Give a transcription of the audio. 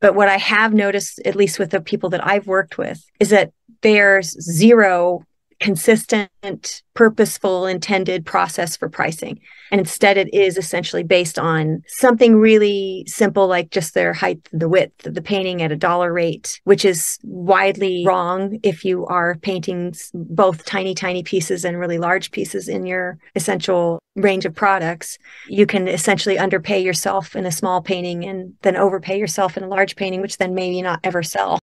But what I have noticed, at least with the people that I've worked with, is that there's zero consistent, purposeful, intended process for pricing. And instead, it is essentially based on something really simple, like just their height, the width of the painting at a dollar rate, which is widely wrong if you are painting both tiny, tiny pieces and really large pieces in your essential range of products. You can essentially underpay yourself in a small painting and then overpay yourself in a large painting, which then maybe not ever sell.